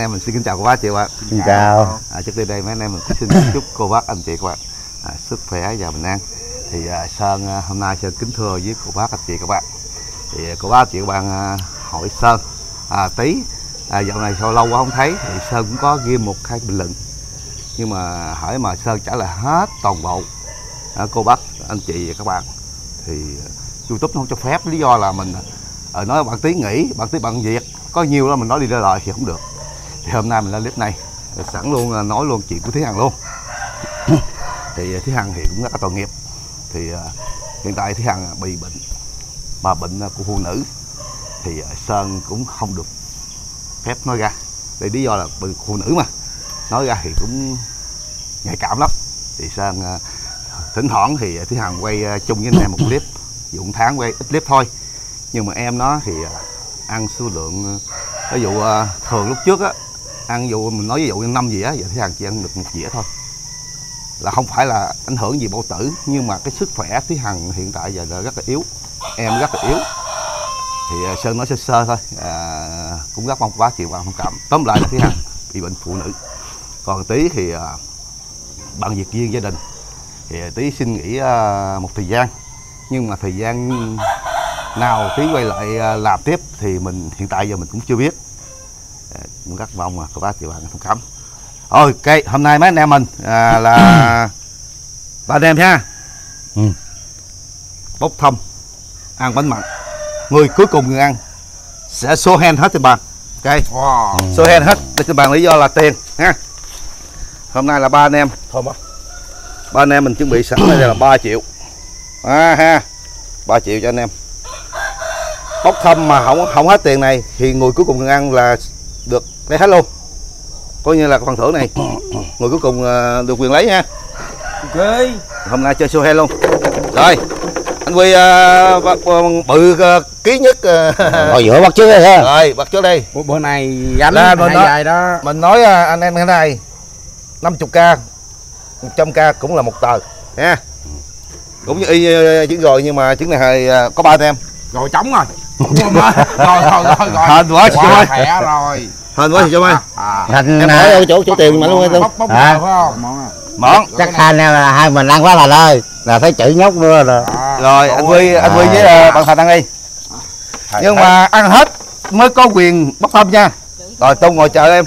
em mình xin kính chào cô bác chị ạ Xin chào. à, trước đây đây mấy anh em mình cũng xin chúc cô bác anh chị các bạn à, sức khỏe và bình an. Thì à, sơn à, hôm nay sơn kính thưa với cô bác anh chị các bạn. Thì à, cô bác anh chị các bạn à, hỏi sơn à, tí. À, dạo này sao lâu quá không thấy? Thì sơn cũng có ghi một hai bình luận. Nhưng mà hỏi mà sơn trả lời hết toàn bộ. À, cô bác anh chị và các bạn. Thì à, youtube nó không cho phép lý do là mình ở nói bạn tí nghỉ bạn tí bạn việc. Có nhiều là mình nói đi ra lời thì không được thì hôm nay mình lên clip này sẵn luôn à, nói luôn chuyện của Thúy Hằng luôn. Thì thế Thúy Hằng thì cũng rất là tội nghiệp. Thì à, hiện tại Thúy Hằng bị bệnh, mà bệnh của phụ nữ. Thì Sơn cũng không được phép nói ra. Vì lý do là bệnh phụ nữ mà. Nói ra thì cũng nhạy cảm lắm. Thì Sơn thỉnh thoảng thì Thúy Hằng quay chung với anh em một clip. Dụng tháng quay ít clip thôi. Nhưng mà em nó thì ăn số lượng ví dụ thường lúc trước á ăn dụ mình nói ví dụ năm dĩa giờ thì Hằng chỉ ăn được một dĩa thôi. Là không phải là ảnh hưởng gì bao tử nhưng mà cái sức khỏe Thúy Hằng hiện tại giờ là rất là yếu em rất là yếu. Thì à, Sơn nói sơ sơ thôi à, cũng rất mong quá chịu qua thông cảm. Tóm lại là Thúy Hằng bị bệnh phụ nữ. Còn tí thì à, bằng việc riêng gia đình. Thì à, tí xin nghỉ à, một thời gian. Nhưng mà thời gian nào tí quay lại à, làm tiếp thì mình hiện tại giờ mình cũng chưa biết cũng rất mong mà cô bác chị bạn thông cảm ok hôm nay mấy anh em mình à, là ba anh em ha Ừ. bốc thăm ăn bánh mặn. Người cuối cùng người ăn sẽ số hen hết trên bàn ok? Wow. số hen hết trên bàn lý do là tiền ha. Hôm nay là ba anh em. Thôi mà. ba anh em mình chuẩn bị sẵn đây là 3 triệu. À, ha. 3 triệu cho anh em. Bốc thăm mà không không hết tiền này thì người cuối cùng người ăn là được. Lấy hết luôn coi như là phần thưởng này. Người cuối cùng à, được quyền lấy nha Ok. hôm nay chơi show hen luôn rồi. Anh quy uh, bự uh, ký nhất uh, Ngồi giữa bắt trước đây ha. rồi bắt trước đi. Bữa, bữa này gánh Là mình nói- dài đó. mình nói à, anh em thế này. 50k 100k cũng là một tờ. Nha. Cũng như y trứng rồi nhưng mà trứng này à, có ba tem. Rồi trống rồi. Rồi rồi rồi rồi. hên quá chị ơi khỏe rồi. hên quá chị ơi À. Thành Em ở chỗ chỗ tiền mà luôn bốc À. phải không? Món món Chắc hai em là hai mình ăn quá là ơi. Là thấy chữ nhóc nữa rồi. À. rồi anh quy anh quy À. với à, bạn thành ăn đi nhưng mà ăn hết mới có quyền bốc thăm nha rồi tôi ngồi chờ em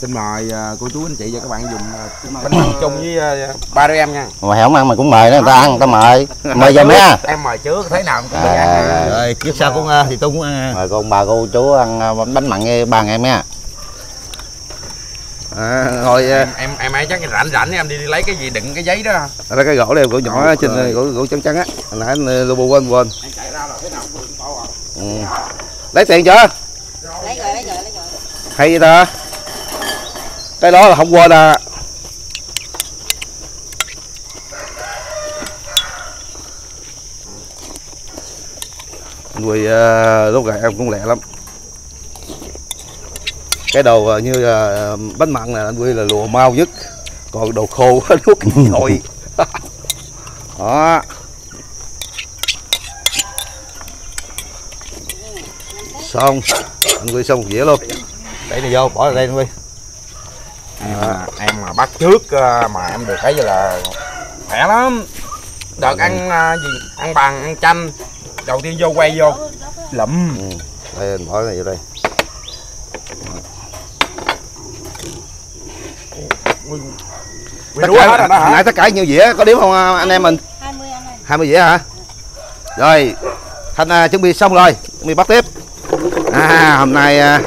xin mời à, cô chú anh chị và các bạn dùng à, bánh mặn chung với à, ba đứa em nha. Mà không ăn mà cũng mời đó, người ta ăn, người ta mời. Mời giùm ha. Em mời trước thế nào cũng được À. ăn. rồi kiếp sau cũng à, thì tôi cũng ăn Mời con bà cô chú ăn à, bánh mặn với ba em nha. à, à, Em em em ấy chắc rảnh rảnh em đi, đi lấy cái gì đựng cái giấy đó. ra cái gỗ này gỗ nhỏ á, trên này, gỗ gỗ trắng trắng á hồi nãy bô quên quên Em chạy ra là thế nào cũng to à. ừ. lấy tiền chưa lấy rồi lấy rồi lấy rồi hay vậy ta cái đó là không quên à. Quỳ uh, lúc này em cũng lẹ lắm. Cái đồ ờ, như là bánh mặn này anh Quy là lùa mau nhất. Còn đồ khô nuốt rồi đó. Xong. Anh Quy xong một dĩa luôn. Đẩy này vô bỏ vào đây anh Quy em mà em mà bắt trước à, mà em được cái gì là khỏe lắm. Đợt ăn à, gì? Ăn bàn ăn chanh. Đầu tiên vô quay vô. Lụm. Ừ. đây anh bỏ cái này vô đây. Quy đũa hết rồi đó hồi hả? nãy tất cả nhiêu dĩa? Có đếm không à, anh em mình? 20 anh ơi 20 dĩa hả? Rồi thanh à, chuẩn bị xong rồi. Chuẩn bị bắt tiếp. À hôm nay à,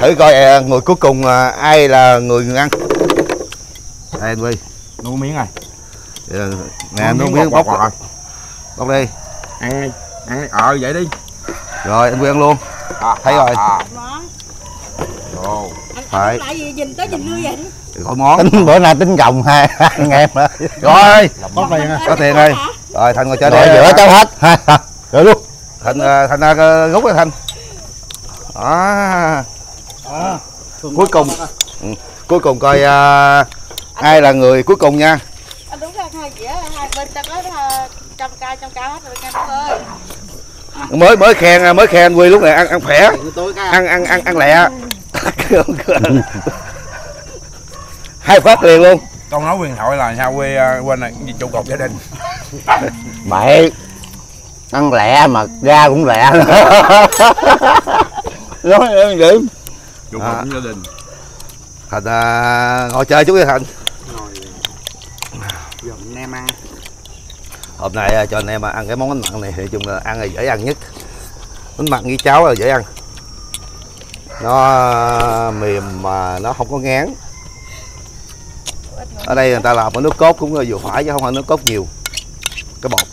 thử coi à, người cuối cùng à, ai là người người ăn? Đây anh Quy nuôi miếng rồi Ờ, nè nó miếng bọc bóc rồi bóc đi. Ăn đi ăn đi. Ờ vậy đi. Rồi anh Quy ăn luôn. À, Thấy rồi. à, món Ồ. anh Phải. lại gì nhìn tới nhìn lui vậy? Gọi món. Tính bữa nay tính gồng hai anh em đó. rồi. Có tiền có tiền rồi. Rồi thành ngồi chơi Rồi đây giữa cháu hết. Ha. Rồi luôn. thành à, thành à, rút rồi thành. Đó cuối cùng. ừ, cuối cùng coi à, ai là người cuối cùng nha. Anh đúng ra hai dĩa hai bên ta có ờ, trăm ca trăm ca hết rồi nha bác ơi. Mới mới khen mới khen quy lúc này ăn ăn khỏe. Ăn ăn ăn ăn lẹ. Hai phát liền luôn. Câu nói huyền thoại là sao quê à, quên này gì trụ cột gia đình. Mẹ ăn lẹ mà ra cũng lẹ nữa. Nói em vậy trụ À. gia đình. Thành à, ngồi chơi chút đi thành. Giờ anh em ăn. Hôm nay à, cho anh em ăn cái món bánh mặn này thì chung là ăn là dễ ăn nhất. Bánh mặn với cháo là dễ ăn. Nó mềm mà nó không có ngán. Ở đây người ta làm cái nước cốt cũng là vừa phải chứ không phải nước cốt nhiều. Cái bột.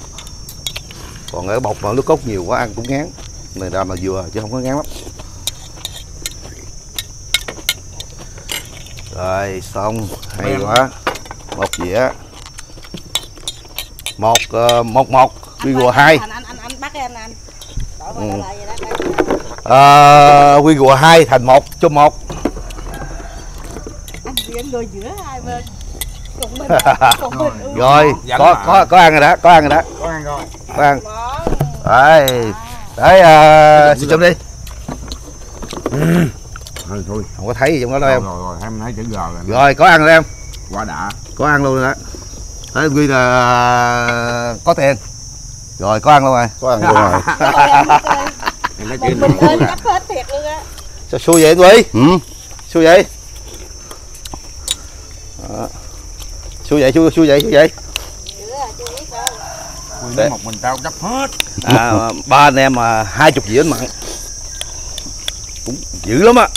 Còn cái bột mà nước cốt nhiều quá ăn cũng ngán. Này ra mà vừa chứ không có ngán lắm rồi xong. Hay quá. Một dĩa. Một ờ, một một. Quy gùa hai. anh anh anh anh bắt cái anh. Anh đổi qua Ừ. đổi lại vậy đó. Ờ, quy gùa hai thành một cho một. Anh chỉ anh ngồi giữa hai bên. Cùng mình cùng mình ưu rồi có có có ăn rồi đó có ăn rồi đó. Có ăn không có ăn. Đấy đấy uh, xin chấm đi thôi thôi. Không có thấy gì trong đó đâu em. Rồi rồi em thấy chữ g rồi rồi có ăn rồi em? Quá đã. Có ăn luôn rồi đó. Đấy quy là có tiền. Rồi có ăn luôn rồi. Có ăn luôn rồi. Mình lên gấp hết thiệt luôn á. Sao xui vậy quy ừ. xui vậy? Đó. xui vậy xui xui vậy xui vậy? Giữa là chưa biết đâu. Quy nói một mình tao đắp hết. À, ba anh em mà hai chục dĩa mặn. Cũng dữ lắm á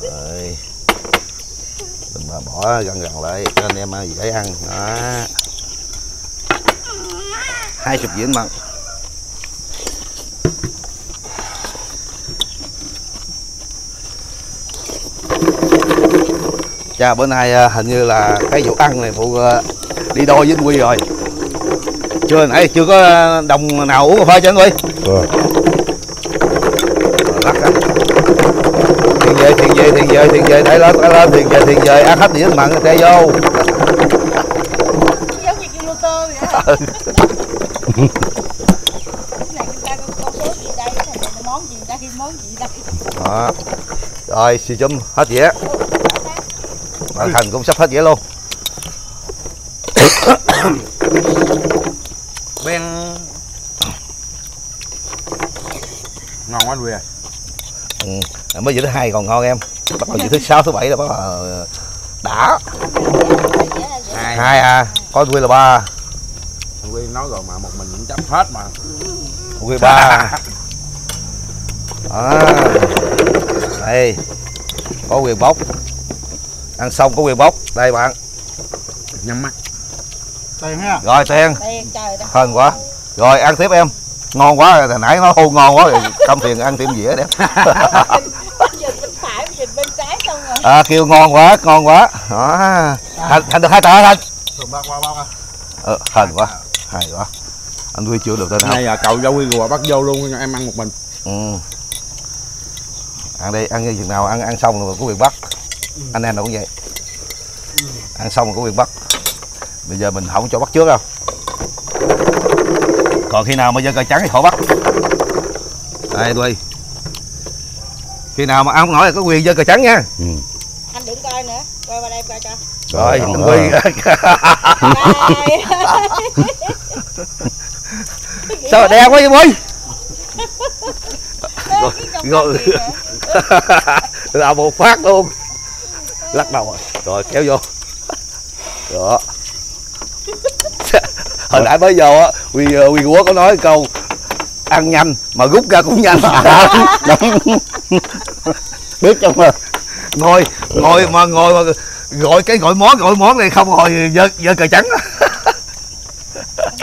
rồi đừng mà bỏ gần gần lại cho anh em dễ ăn. Đó. Hai chục bánh mặn. Chà bữa nay à, hình như là cái vụ ăn này phụ à, đi đôi với anh Quy rồi. Chưa nãy chưa có đồng nào uống cà phê cho anh Quy Rồi. lắc á về thiền về thiền về về đẩy lên đẩy lên thiền về thiền về ăn hết đĩa mặn tè vô. Giống như tô vậy Ừ. Đó. Rồi xì chum hết dĩa. Mà thành cũng sắp hết dĩa luôn. Ben ngon quá Quy à À, mới dĩa thứ hai còn ngon em bắt đầu dĩa thứ sáu thứ bảy là bắt đầu đã. Hai hai à có Quy là ba. Quy nói rồi mà một mình cũng chấp hết mà. Quy ba. À, đây có quyền bốc ăn xong có quyền bốc đây bạn. Nhắm mắt. Tiền ha. Rồi tiền. Tiền trời đó hên quá. Rồi ăn tiếp em. Ngon quá hồi nãy nó hôn ngon quá rồi cầm tiền ăn thêm dĩa đấy nhìn bên phải nhìn bên trái xong rồi à, kêu ngon quá ngon quá. Đó. Thành, thành được hai tờ thành thường ba qua bao ờ, hên quá hay quá. Anh Huy chưa được tên nào. Nay là cậu cho Quy gùa bắt vô luôn em ăn một mình. Ừ. ăn đi ăn như chừng nào ăn ăn xong rồi có quyền bắt. Anh em nào cũng vậy. Ăn xong rồi có quyền bắt. Bây giờ mình không cho bắt trước đâu. Còn khi nào mà dân cờ trắng thì khỏi bắt. Đây Huy khi nào mà ăn không nổi thì có quyền dân cờ trắng nha. Nữa quay qua đây coi cho. Rồi. Huy Trời sao đen quá vậy ơi, rồi. là một phát luôn. Lắc đầu rồi. Rồi kéo vô. Đó. Hồi nãy mới vô á quy ờ, quy quốc có nói câu ăn nhanh mà rút ra cũng nhanh. Đúng. Biết trong rồi ngồi ngồi mà ngồi mà gọi cái gọi món gọi món này không ngồi dơ dơ cờ trắng.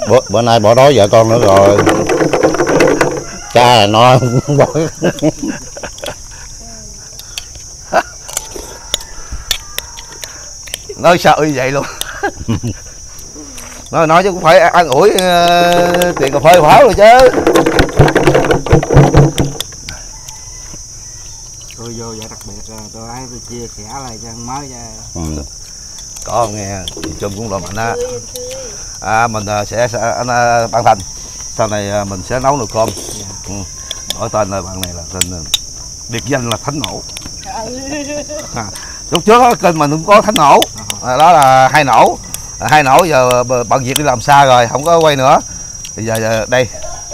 Bữa, bữa nay bỏ đói vợ con nữa rồi. Cha là no nói sao như vậy luôn. Nói nói chứ cũng phải ăn ủi ờ, tiền cà phê pháo rồi chứ tôi vô vậy đặc biệt là tôi ấy tôi chia sẻ lại cho mới cho ừ. có nghe chị Trung cũng là mạnh á. À, mình ờ, sẽ, sẽ anh ban thành sau này ờ, mình sẽ nấu nồi cơm. Ừ. đổi tên rồi bạn này là tên biệt danh là thánh nổ. Ừ. lúc trước á, kênh mình cũng có thánh nổ. À, đó là hai nổ. À, hai nổ giờ b- bận việc đi làm xa rồi không có quay nữa. Bây giờ, giờ đây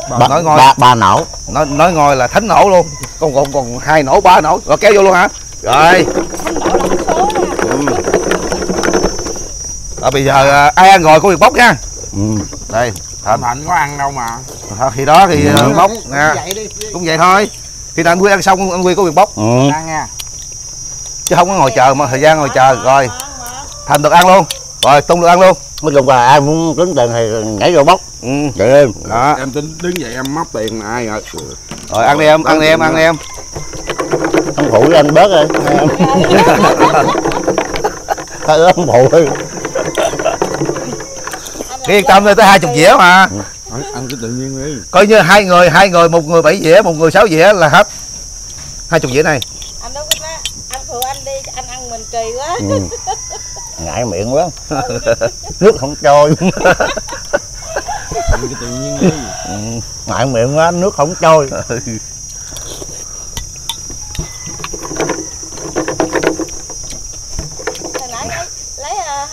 ba, nói ngôi. ba, ba nổ. Nói nói ngôi là thánh nổ luôn còn còn còn hai nổ ba nổ. Rồi kéo vô luôn hả? Rồi. Nè. à, bây giờ à, ai ăn rồi? Có việc bóc nha. Ừ. đây. Thành Hạnh có ăn đâu mà. Thì đó thì Ừ. ờ, bóc. Nha Vậy đi. cũng vậy thôi. Khi nào anh Quy ăn xong anh Quy có việc bóc. Ừ. Ăn nha. chứ không có ngồi chờ mà thời gian ngồi chờ. Rồi. thành được ăn luôn. Rồi tung được ăn luôn nói chung là ai muốn tính tiền thì nhảy vô bóc. Ừ. vậy em. Đó. Em tính đứng dậy em móc tiền là ai rồi rồi ăn đi em ăn đi em ăn đi em. Ông phụ với anh bớt rồi. Em thôi ông phụ đi Anh yên tâm đi tới hai chục dĩa mà. Ăn, ăn cái tự nhiên đi. Coi như hai người hai người một người bảy dĩa một người sáu dĩa là hết. Hai chục dĩa này. Anh đâu có nói anh phụ anh đi anh ăn mình kỳ quá. Ừ. ngại miệng quá. Nước không trôi. Tự nhiên đi. Ừ. ngại miệng quá nước không trôi.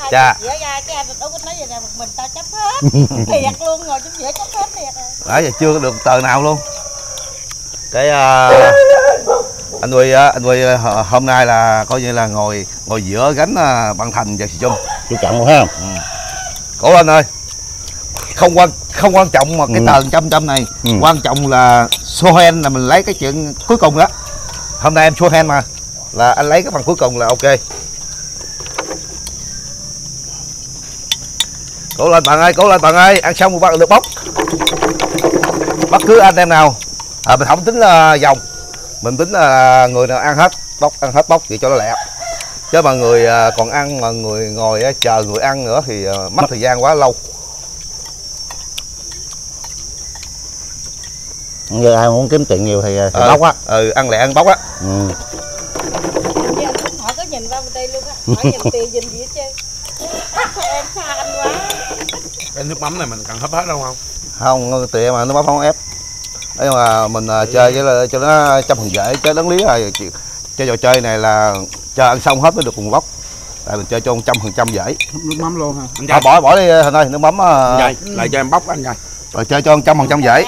Uh, một mình tao chấp hết. Thiệt luôn ngồi chút dĩa chấp hết thiệt à. Nãy giờ chưa có được tờ nào luôn. Cái à, anh Huy á, anh Huy à, h- hôm nay là coi như là ngồi ngồi giữa gánh à, băng thành và xì chung chú trọng ha. Cố lên ơi. Không quan không quan trọng mà cái Ừ. tờ trăm trăm này Ừ. quan trọng là số hen là mình lấy cái chuyện cuối cùng đó. Hôm nay em số hen mà là anh lấy cái phần cuối cùng là ok. Cố lên bạn ơi cố lên bạn ơi ăn xong một bát được bóc. Bất cứ anh em nào. À, mình không tính là dòng mình tính là người nào ăn hết bóc ăn hết bóc vậy cho nó lẹ. Chứ mà người à, còn ăn mà người ngồi á, chờ người ăn nữa thì à, mất thời gian quá lâu. Giờ ai muốn kiếm tiền nhiều thì, thì Ờ. bóc á. ừ ăn lẹ ăn bóc á. Ừ. Hỏi có nhìn qua bên đây luôn á. Hỏi nhìn tiền nhìn gì hết trơn. Em xa anh quá. Cái nước mắm này mình cần hấp hết đâu không? Không tụi mà nó bóc không ép ấy mà mình à, chơi với là cho nó trăm phần dễ chơi đáng lý rồi chị- chơi trò chơi này là chơi ăn xong hết mới được cùng bóc tại mình chơi cho trăm phần trăm dễ Nước mắm luôn ha. anh à, bỏ bỏ đi thành ơi nước mắm anh à, trai lại cho em bóc anh trai rồi chơi cho trăm phần trăm dễ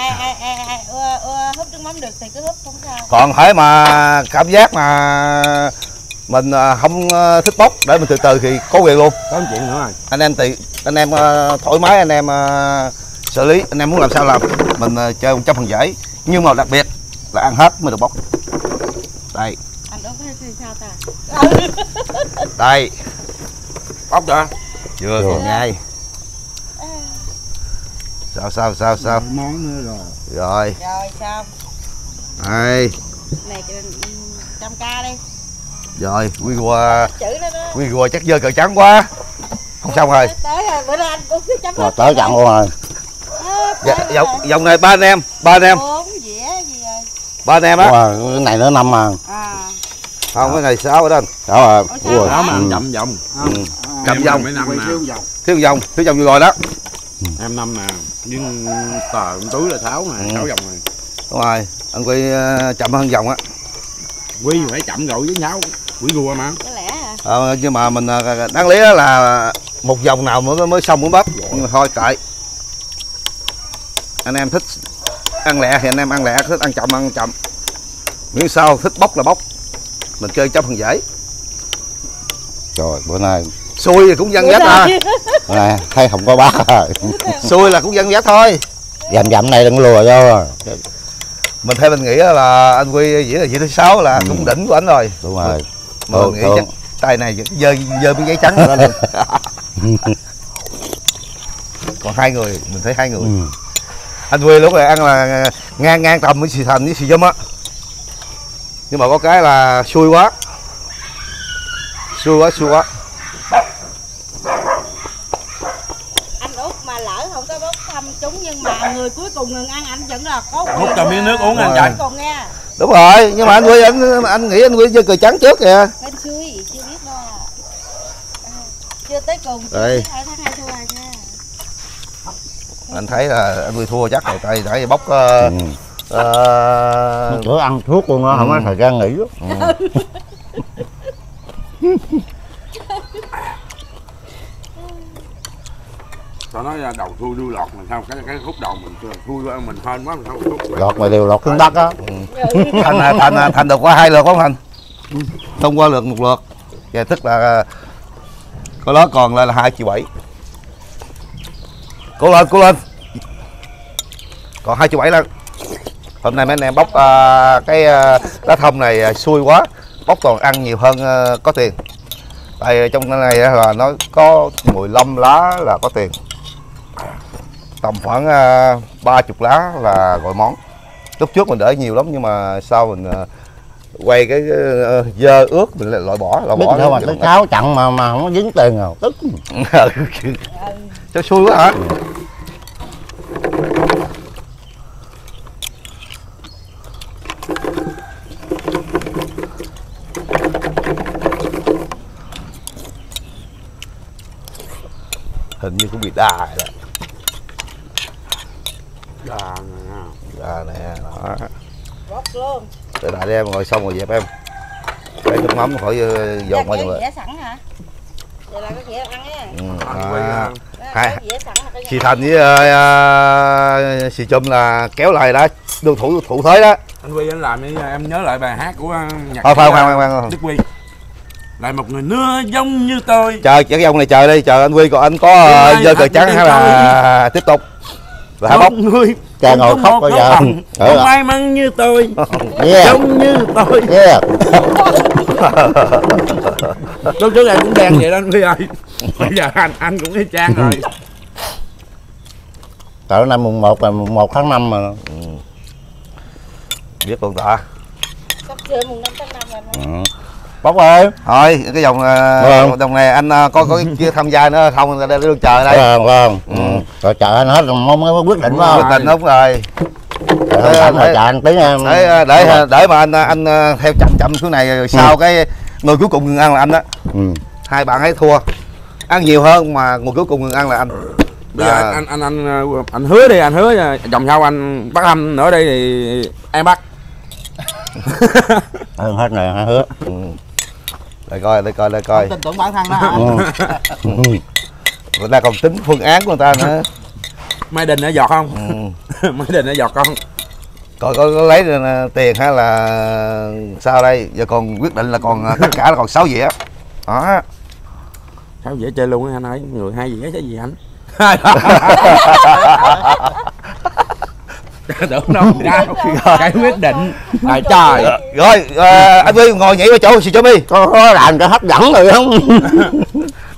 húp nước mắm được thì cứ húp không sao. Còn hãy mà cảm giác mà mình à, không thích bóc để mình từ từ thì có quyền luôn. Có chuyện nữa rồi. Anh em tùy anh em thoải mái anh em xử lý. Anh em muốn làm sao làm. Mình à, chơi một trăm phần dễ nhưng mà đặc biệt là ăn hết mới được bóc. Đây. Sao ta? Đây. Bóc cho. Vừa còn ngay. Sao sao sao sao? Món nữa rồi. rồi. Rồi xong. Đây. Này ừ, trăm ca đi. Rồi quy qua chữ đó đó. quy qua chắc dơ cờ trắng quá. Không xong rồi. Tới rồi bữa nay anh cũng cứ chấm rồi tới chặn luôn rồi Dạ, dòng dòng này ba anh em ba anh em. Ba anh em á. Rồi, cái này nữa năm mà. À. Không cái này sáu đó Ủa, rồi. sao đó mà. Ừ. anh chậm vòng. ừ. À, nè siêu dòng. thiếu dòng thiếu dòng vừa rồi đó. Em năm nè nhưng tờ túi là tháo nè Ừ. tháo vòng này đúng rồi anh quy ờ, chậm hơn dòng á. Quy phải chậm rồi với nhau quỷ rùa mà. Có lẽ hả Ờ, nhưng mà mình ờ, đáng lý là một vòng nào mới mới xong mới bắt nhưng mà thôi kệ anh em thích ăn lẹ thì anh em ăn lẹ thích ăn chậm ăn chậm. Miễn sao thích bóc là bóc. Mình chơi trăm phần dễ. Trời bữa nay xui thì cũng dân dắt à bữa nay thấy không có bác rồi. Xui là cũng dân dắt thôi. Dầm dầm này đừng lùa vô. Mình theo mình nghĩ là anh quy diễn là diễn thứ sáu là Ừ. cũng đỉnh của anh rồi. Đúng rồi. Mà Thường, mình nghĩ chắc tay này dơ dơ miếng giấy trắng ra luôn. Còn hai người mình thấy hai người. Ừ. anh quy lúc này ăn là ngang ngang tầm với xì thành với xì dâm á. Nhưng mà có cái là xui quá. Xui quá xui quá. Anh út mà lỡ không có bốc thăm chúng nhưng mà người cuối cùng ngừng ăn anh vẫn là có hút cho miếng nước uống anh anh còn nghe. Đúng rồi nhưng mà anh quy anh anh nghĩ anh quy chơi cờ trắng trước kìa. Bên xuôi chưa biết đâu à. Chưa tới cùng chưa Đây. biết rồi nha anh thấy là anh quy thua chắc rồi tại tại bóc ờ, Ừ. Ờ, cửa ăn thuốc luôn á không có thời gian nghỉ á. tao nói là đầu thui đuôi lọt mà sao cái cái khúc đầu mình thui quá mình hên quá mình không khúc lọt mà đều lọt xuống đất á. Thành à, thành à, thành được qua hai lượt không thành thông qua lượt một lượt. Vậy tức là có đó còn lại là hai triệu bảy. Cố lên cố lên còn hai triệu bảy lần. Hôm nay mấy anh em bóc à, cái à, lá thông này à, xui quá. Bóc toàn ăn nhiều hơn à, có tiền. Tại trong cái này là nó có 15 lá là có tiền. Tầm khoảng ba chục lá là gọi món. Lúc trước mình để nhiều lắm nhưng mà sau mình à, quay cái ờ, dơ ướt mình lại loại bỏ loại biết bỏ sao mà tới cáo chặn mà mà không có dính tiền nào tức. Cho xui quá hả hình như cũng bị đà rồi đó à, đà nè đó. Bóp luôn. Để đại đi em ngồi xong rồi dẹp em. Cái nước mắm khỏi ờ, dồn qua Dạ, dồn lại dĩa sẵn hả? Vậy là có dĩa ăn á ừ, à. Đó, Hai- chị thành với uh, uh, chị chum là kéo lại đã đương thủ thủ thế đó. Anh quy anh làm đi em nhớ lại bài hát của nhạc thôi khoan khoan khoan Đức Quy lại một người nữa giống như tôi. Chờ cái ông này chờ đi chờ anh quy còn anh có dơ cờ anh trắng hay là tiếp tục. Là hai bóc? một người cha ngồi không khóc một giờ. bằng, Ừ. không may mắn như tôi. Yeah. Giống như tôi. Yeah. Lúc trước em cũng đen vậy đó anh Quy ơi. Bây giờ anh anh cũng y chang rồi. Tại nay mùng 1 là mùng 1 tháng 5 mà. Biết luôn ta sắp chơi mùng năm tháng năm rồi ừ. Bóc ơi thôi cái dòng Vâng. dòng này anh uh, có có chưa tham gia nữa không? Ra đây đương chờ đây. Vâng vâng. Ừ. ừ. rồi chờ anh hết rồi mới mới quyết định quyết phải định đúng rồi. Không Để- để- chờ anh tí em để để để mà anh anh theo chậm chậm thứ này rồi sau cái người cuối cùng ngừng ăn là anh đó ừ. hai bạn ấy thua. Ăn nhiều hơn mà người cuối cùng ngừng ăn là anh. Bây giờ À. anh anh anh uh, anh hứa đi anh hứa vòng sau anh bắt anh nữa đây thì em bắt hơn hết rồi hả hứa. Ừ. để coi để coi để coi. Tin tưởng bản thân đó hả? Người ta còn tính phương án của người ta nữa. Mai đình nó giọt không? Ừ. mai đình nó giọt con coi có, có lấy tiền hay là sao đây? Giờ còn quyết định là còn uh, tất cả là còn 6 dĩa. Đó. Sao dễ chơi luôn á anh ơi. Người hai dĩa cái gì anh tưởng đâu sao cái quyết định. Là trời. Rồi uh, anh Huy ngồi nhảy vào chỗ xì chôm đi có, có làm cho hấp dẫn rồi không?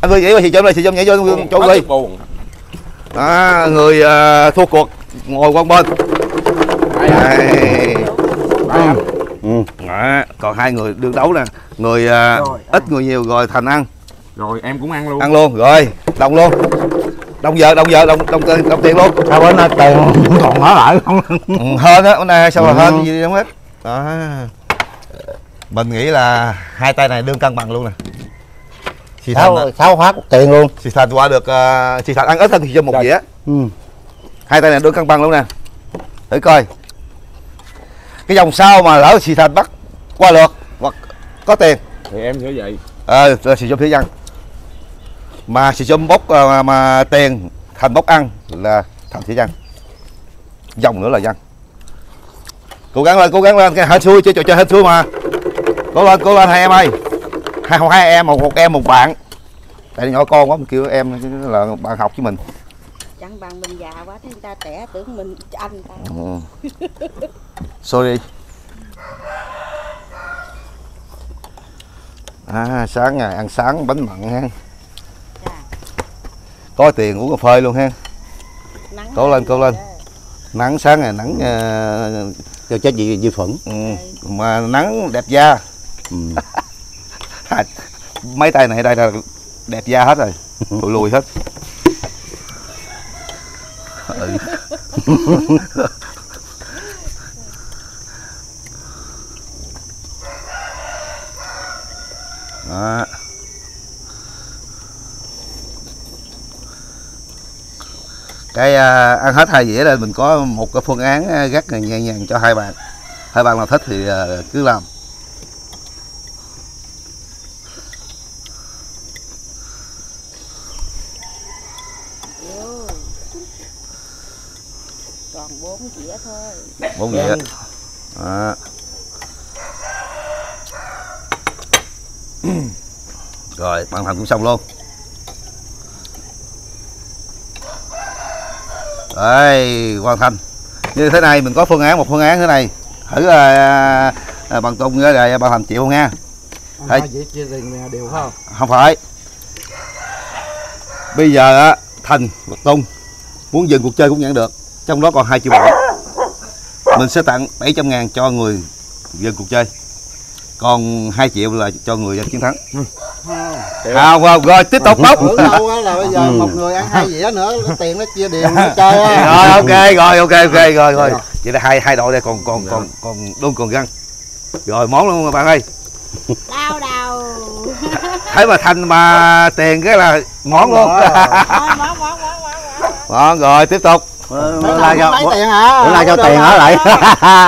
Anh Huy nhảy vào xì chôm đi xì chôm nhảy vô chỗ đi buồn. Đó, người uh, thua cuộc ngồi qua bên. Đấy, à, Đây. đấy anh. ừ. Đó, còn hai người đương đấu nè. Người à, Rồi, ít người nhiều rồi thành ăn. Rồi em cũng ăn luôn. Ăn luôn rồi đồng luôn đồng giờ đồng giờ đồng đồng tiền đồng tiền luôn. Sao bữa nay tiền còn mở lại không? Ừ, hên á bữa nay sao mà Ừ. hên gì không hết. Đó. Mình nghĩ là hai tay này đương cân bằng luôn nè. Chị thành sáu sáu phát tiền luôn. Chị thành qua được uh, chị thành ăn ít hơn thì cho một dĩa. Ừ. hai tay này đương cân bằng luôn nè. Thử coi. Cái dòng sau mà lỡ chị thành bắt qua lượt hoặc có tiền. Thì em sẽ vậy. Ờ là sử dụng thủy văn mà sử dụng bốc ờ, mà, mà tiền thành bốc ăn là thành thủy văn dòng nữa là văn cố gắng lên cố gắng lên cái hết xuôi chơi trò chơi hết xuôi mà. Cố lên cố lên hai em ơi. Hai không hai em một một em một bạn. Tại nhỏ con quá mình kêu em là bạn học với mình. Chẳng bằng mình già quá thế người ta trẻ tưởng mình anh ta. Ừ. sorry. À sáng ngày ăn sáng bánh mặn ha. Có tiền uống cà phê luôn ha nắng Cố lên, cố lên. Nắng sáng ngày nắng ờ, cho chết gì vi khuẩn ừ, mà nắng đẹp da ừ. mấy tay này đây là đẹp da hết rồi lùi lùi hết ừ. Đó. Cái à, ăn hết hai dĩa là mình có một cái phương án à, gắt rất là nhẹ nhàng cho hai bạn. Hai bạn nào thích thì à, cứ làm. Còn bốn dĩa thôi. Bốn dĩa. À. rồi bạn thành cũng xong luôn. Đấy hoàn thành như thế này mình có phương án một phương án thế này. Thử à, à, bằng tung rồi bạn thành chịu không nha. Hai phải không? Không phải. Bây giờ á thành và tung muốn dừng cuộc chơi cũng nhận được. Trong đó còn hai triệu bạc mình sẽ tặng 700 ngàn cho người dừng cuộc chơi. Còn 2 triệu là cho người chiến thắng à, không, rồi tiếp tục bóc ở đâu á là bây giờ một người ăn hai dĩa nữa cái tiền nó chia đều nó chơi á rồi ok rồi ok ok rồi rồi vậy là hai hai đội đây còn còn còn còn đôn còn găng rồi món luôn bạn ơi đau đầu thấy mà thành mà tiền cái là món luôn món rồi tiếp tục nay cho tiền hả nay cho tiền ở lại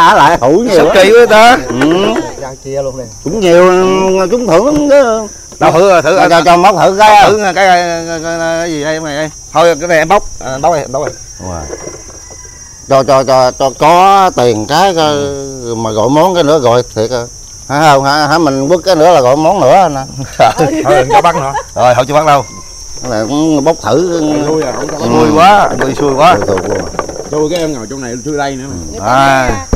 ở lại hủ nhiều sắp kỳ quá ta ừ. luôn cũng nhiều trúng thưởng đâu thử thử cho, cho, cho móc thử cái thử cái, cái, cái, cái, cái gì đây mày ơi thôi cái này em bóc. À, bóc đây bóc đây cho cho cho cho có tiền cái coi mà gọi món cái nữa gọi thiệt à hả không hả, hả mình quất cái nữa là gọi món nữa nè thôi đừng cho bắt nữa. Rồi không cho bắt đâu. Này cũng bốc thử. Lui à không cho bắt quá người xui quá. Chui cái em ngồi trong này chui đây nữa. À. à.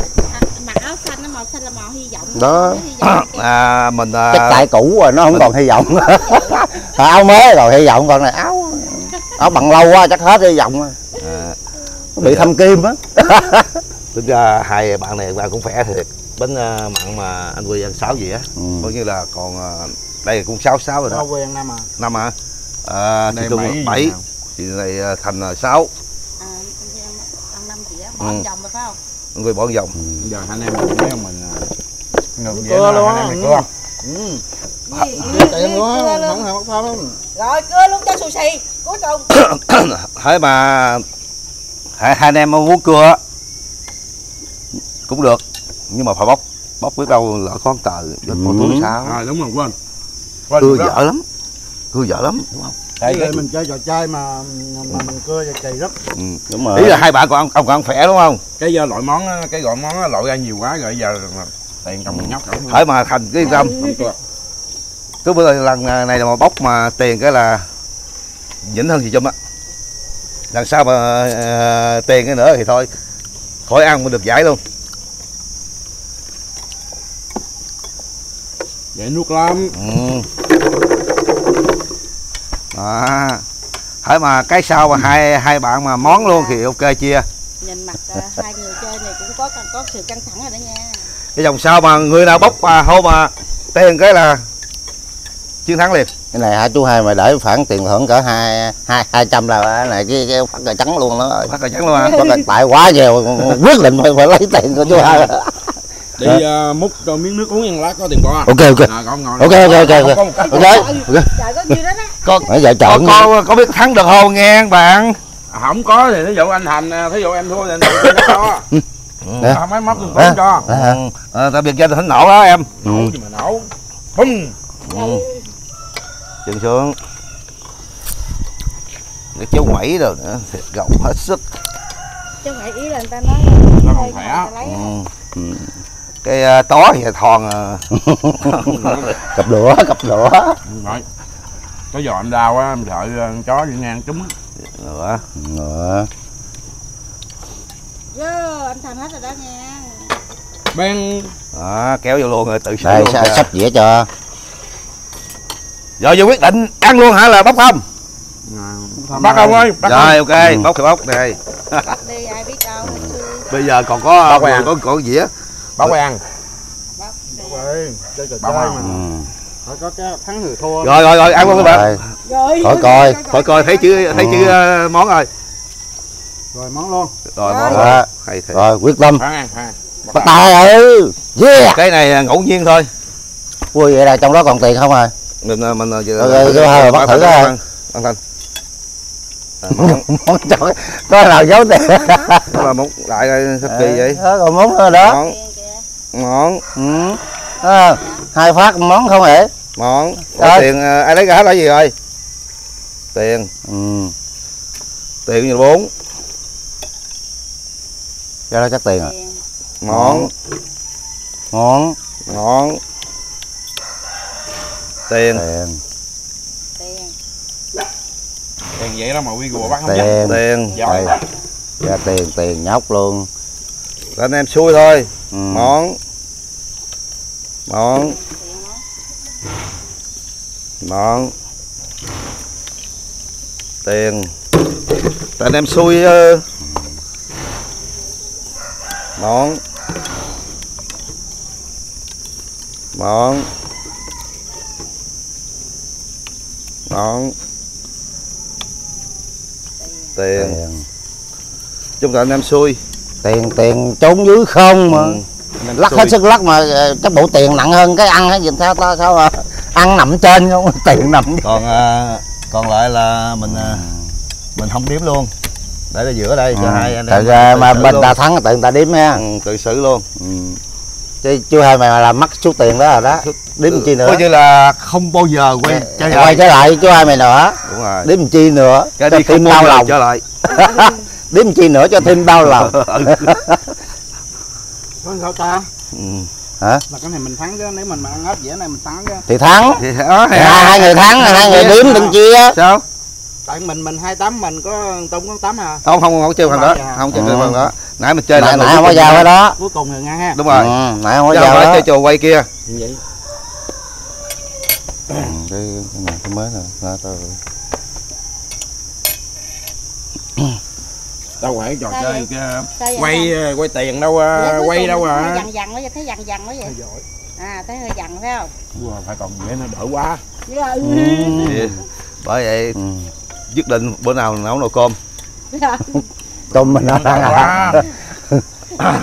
mặc áo xanh nó màu xanh là màu hy vọng Đó. à, mình à, chắc tại cũ rồi nó không còn hy vọng. Áo mới rồi hy vọng còn này áo áo bằng lâu quá chắc hết hy vọng rồi. à, bị thâm kim á. Tính ra hai bạn này bạn cũng khỏe thiệt. Bánh à, mặn mà anh Quy ăn sáu dĩa ừ. coi như là còn à, đây cũng sáu sáu rồi đó. Đâu quen năm à? Năm hả? À, thì tôi bảy gì thì này à, thành là sáu. À, ăn năm dĩa bỏ Ừ. vòng rồi phải không? Anh Quy bỏ vòng giờ anh em mình thấy mình ngừng vậy Cưa luôn. em mình cưa. Ừ. Tiền gì- luôn không mất pháp luôn. Rồi cưa luôn cho xì. Cuối cùng. Thế mà hai, hai anh em muốn cưa cũng được. Nhưng mà phải bóc bóc biết đâu lỡ con tờ Ừ. con túi sao à đúng rồi quên. Quên cưa dở lắm cưa dở lắm đúng không? Đây, cái- mình chơi trò chơi mà mà mình cưa cho kỳ rất ừ. đúng rồi. ý là hai bạn còn ông còn ăn khỏe đúng không? Cái giờ loại món cái gọi món á, loại ra nhiều quá rồi giờ tiền trong mình nhóc thế mà thành cái yên tâm cứ bữa lần này là mà bóc mà tiền cái là nhỉnh hơn thì chung á. Lần sau mà ờ, tiền cái nữa thì thôi. Khỏi ăn mới được giải luôn. Vậy nuốt lắm. Ừ. đó. Thế mà cái sau mà hai hai bạn mà món luôn thì ok chia. Nhìn mặt à, hai người chơi này cũng có có sự căng thẳng rồi đó nha cái dòng sau mà người nào bóc mà hô mà tiền cái là chiến thắng liền. Cái này hai chú hai mà để phản tiền thưởng cỡ hai hai hai trăm là cái này cái cái phát cờ trắng luôn đó. Phát là trắng luôn à phát cờ tại quá nhiều quyết định phải phải lấy tiền của chú hai. Đi uh, múc cho miếng nước uống ăn lát có tiền bo ok ok. À, con ngồi ok ok ok ok. Không có một cách. ok. Ok trời có gì đó đó. Con nãy giờ con trợn con có. biết thắng được không nghe bạn? À, không có thì thí dụ anh thành à, thí dụ em thua thì anh thành nó cho Nè. không mấy móc đừng có cho ừ. à, tạm biệt gia đình nổ đó em Ừ. nấu gì mà nấu Bum. ừ. xuống cái cháu quẩy rồi nữa thiệt gậu hết sức chứ phải ý là người ta nói Nó còn khỏe. ừ. cái uh, tó thì thòn à. cặp lửa cặp lửa rồi có giờ em đau á em sợ à, chó đi ngang trúng nữa Nữa. Vô, anh thành hết rồi đó nha. Ben đó, kéo vô luôn rồi tự đây luôn kìa. sắp dĩa cho. Rồi giờ quyết định ăn luôn hả? Là bóc không? Bác ông ơi bác rồi ok Ừ. bóc thì bóc đây đi ai biết đâu hồi xưa. Bây giờ còn có Bóc à. có có dĩa. Ơi ăn. Bóc rồi chơi trò Bảo chơi bảo. mà. Ừ. phải có cái thắng người thua. Rồi rồi rồi ăn luôn các bạn Rồi. rồi. Khỏi coi. khỏi coi thấy chữ thấy chữ ờ, món rồi rồi món luôn. Rồi món Đó. rồi hay thiệt. Rồi quyết tâm. Ăn bắt tay ừ. Yeah. Cái này là ngẫu nhiên thôi. Ui vậy là trong đó còn tiền không à? Mình ờ, mình ờ, Rồi, rồi, rồi, bắt thử ăn ra. ăn ăn thành món. Cho có nào giấu tiền? Đó là món đại đây thật kỳ vậy. Đó, còn món nữa đó. Món. Ừ. à, hai phát món không hề món. Tiền ờ, ai lấy cả là gì rồi? Tiền. Ừ. tiền như bốn cho nó chắc tiền à tiền. Món món món tiền. Tiền. Tiền. Tiền vậy đó mà quy rùa bắt không tiền. tiền. Giỏi. Đây. ra tiền tiền nhóc luôn. Là anh em xui thôi. Ừ. món món tiền món tiền. Là anh em xui ờ. Món món món tiền. Tiền. Chúng ta anh em xui. Tiền tiền trốn dưới không mà. Ừ. Lắc xui. hết sức lắc mà ờ, cái bộ tiền nặng hơn cái ăn hay gì sao ta sao mà ăn nằm trên không? Tiền nằm. Còn à, còn lại là mình à, mình không đếm luôn để ở giữa đây cho hai anh em ra tự mà xử bên ta thắng tự người ta đếm ha. Ừ, tự xử luôn. Ừ. chứ chưa hai mày mà làm mất số tiền đó rồi đó. Đếm chi nữa? Coi như là không bao giờ quay trở quay lại. trở lại chú hai mày nữa. Đúng rồi. Đếm chi nữa cho đi thêm đau lòng. trở lại. Đếm chi nữa cho thêm đau lòng. Có sao ta? Ừ. hả? Là cái này mình thắng chứ nếu mình mà ăn hết dĩa này mình thắng chứ. Thì thắng. Thì đó hai, hai người thắng hai người đếm đừng chia sao tại mình mình hai tám mình có tông có tám à. Không không không chơi phần đó. Dạ. không chơi Ừ. phần đó. Nãy mình chơi nãy là nãy không có giao cái đó. Cuối cùng rồi nghe ha. Đúng rồi. Ừ, nãy không có phải đó. chơi trò quay kia. Vậy. Ừ, cái cái này cái mới này ra tôi đâu phải trò chơi quay ờ, quay tiền đâu ờ, cuối quay đâu à? dằn dằn quá vậy thấy dằn dằn quá vậy. À thấy hơi dằn phải không? Phải còn dễ nó đỡ quá. Dạ, ừ. Bởi vậy quyết định bữa nào nấu nồi cơm. Tôm mình nó ăn à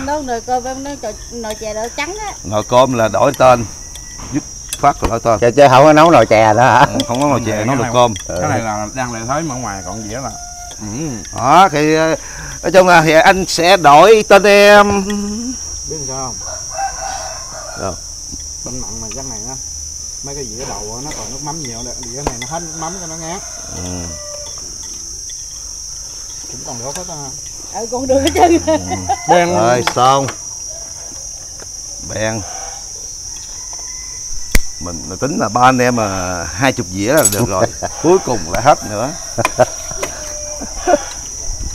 nấu nồi cơm em nấu chè- nồi chè đậu trắng á. Nồi cơm là đổi tên. Dứt phát là đổi tên. Chơi chơi không có nấu nồi chè nữa hả? Ừ, không có nồi chè Cái nấu nồi cơm. Cái này là đang lợi thế mà ngoài còn dĩa là ừ. đó thì ờ, nói chung là thì anh sẽ đổi tên em. Biết sao không? Đâu? bên mặn mà chắc này á mấy cái dĩa đầu á, nó còn nước mắm nhiều được dĩa này nó hết nước mắm cho nó ngát. Ừ. cũng còn được hết á. Ừ con đưa cái chân đen rồi xong. Bèn. Mình tính là ba anh em mà hai chục dĩa là được rồi. Cuối cùng lại hết nữa.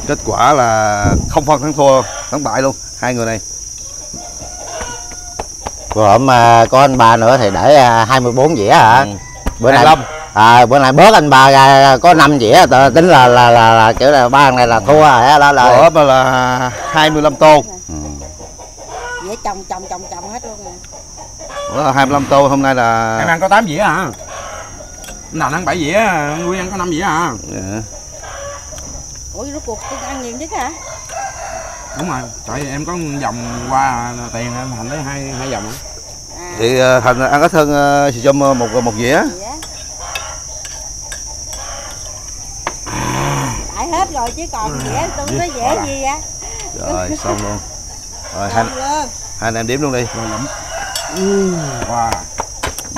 Kết quả là không phân thắng thua thắng bại luôn hai người này. Hôm mà có anh ba nữa thì để à, 24 dĩa hả? Ừ. bữa nay 25. À, bữa nay bớt anh ba ra có 5 dĩa tính là là, là là kiểu là ba thằng này là thua rồi đó là bữa mà là 25 tô. Ừ. dễ chồng chồng chồng chồng hết luôn à bữa là 25 tô hôm nay em là ăn có 8 dĩa hả? Nào ăn 7 dĩa nguyên ăn có 5 dĩa hả? Dạ. ủa rốt cuộc tôi ăn nhiều nhất hả? Đúng rồi tại em có vòng qua tiền em thành lấy hai hai vòng. Á à. Thì ờ, thành ăn ít hơn ờ, chị cho một một dĩa gì á đại hết rồi chứ còn dễ tôi có dễ gì á. Rồi xong luôn. Rồi hai, hai anh em đếm luôn đi. Rồi lắm. Wow.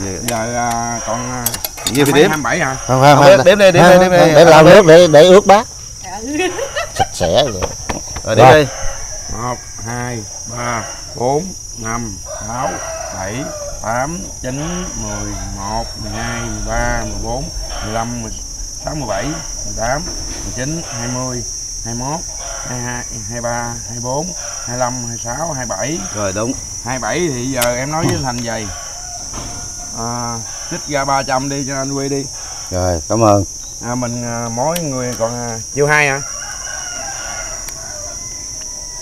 Gì- giờ à, còn nhiêu mấy đếm. 27 hả? Không không Không, không. đếm đi, đếm đi, đếm đi. để lau nước. để để ướt bát Ừ. sạch sẽ vậy. Rồi đếm Rồi. đi. 1 2 3 4 5 6 7 8 9 10 11 12 13 14 15 16 17 18 19 20 21 22 23 24 25 26 27 rồi đúng. 27 thì giờ em nói với Thành vậy. À, trích ra 300 đi cho anh Quy đi. Rồi cảm ơn. À, mình à, mỗi người còn à, chiêu hai hả?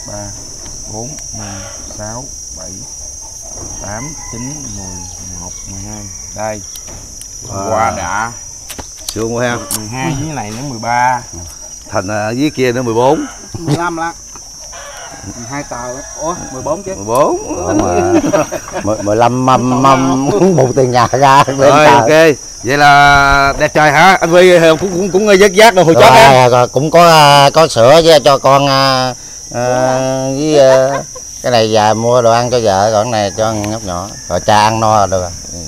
Ba bốn năm sáu bảy tám chín mười một mười hai. Đây. Wow. qua đã xuống quá ha. 12 với này nữa 13 thành ờ, dưới kia nữa 14 15 lắm hai tàu ủa 14 chứ? 14 Còn mà mười- mười lăm mâm mâm bù tiền nhà ra rồi ok. Vậy là đẹp trời hả? Anh Huy cũng cũng cũng dắt dắt đồ hồi chót á cũng có à, có sữa với cho con à, à, với à, cái này già mua đồ ăn cho vợ còn cái này cho ăn nhóc nhỏ. Rồi cha ăn no là được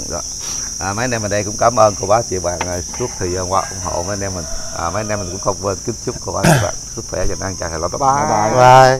rồi. À, mấy anh em mình đây cũng cảm ơn cô bác chị bạn à, suốt thời gian qua ủng hộ mấy anh em mình à, mấy anh em mình cũng không quên kính chúc cô bác chị bạn sức khỏe và an chàng hài lộc Bye. Bye.